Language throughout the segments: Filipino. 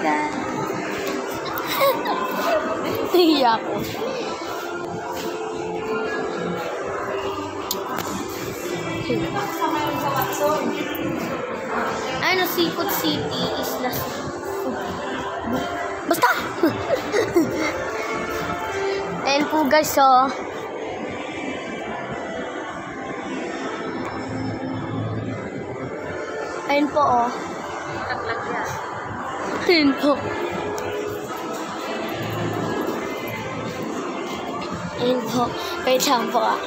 guys. Nahiya ko. Ano, Seafood City is na... Basta! Ayan po guys, oh. Ayan po, oh. Ayan po. Ayan po. Wait lang po, ah.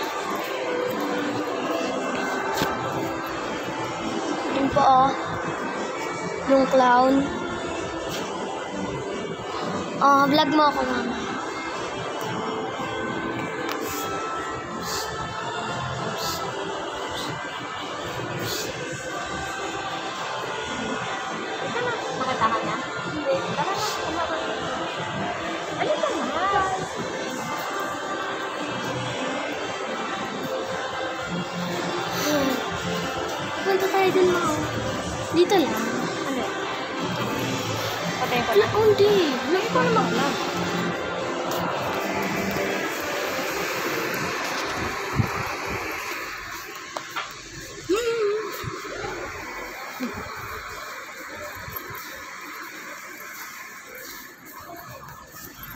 Ayan po, oh. Yung clown. Oh, vlog mo ako, mama. Nakita ka na. Punta tayo dun, ma. Dito lang. Ano? Patayin ko oh, hindi. Wala ko naman lang.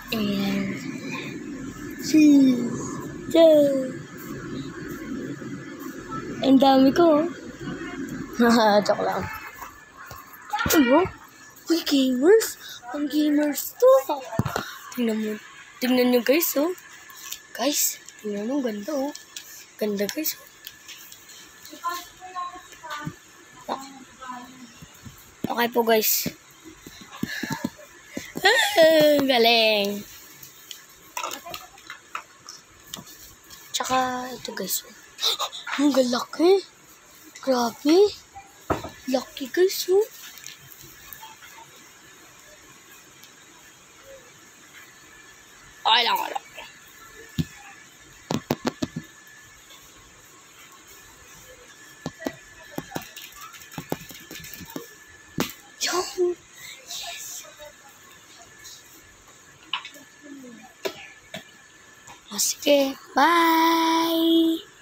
And see, two. Ang dami ko. Haha, joke lang. Ano? Uy, gamers. Ang gamers to. Tingnan mo. Tingnan nyo guys, oh. Guys, tingnan mo. Ganda, oh. Ganda, guys. Oh. Okay po, guys. Galing. Tsaka, ito guys. Ang galaki. Grabe. Lucky guys, oh. Okay lang, wala. Yung... おしけ、バイ。